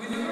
with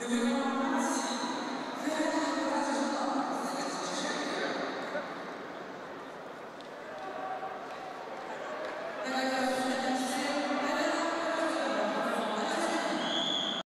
Mm-hmm.